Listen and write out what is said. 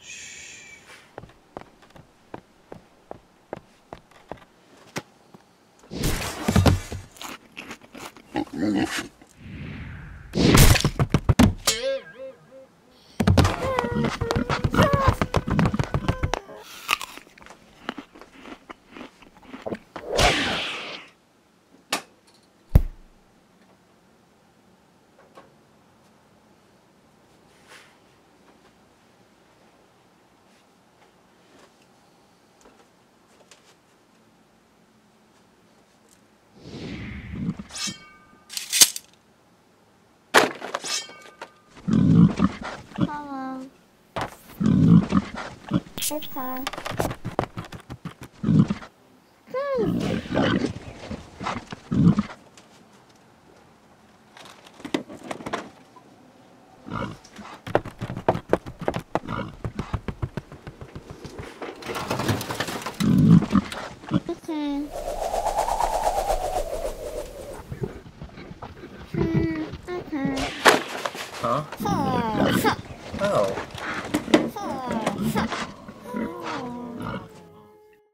Shh. Hello. Okay. Hmm. Huh? Oh. oh.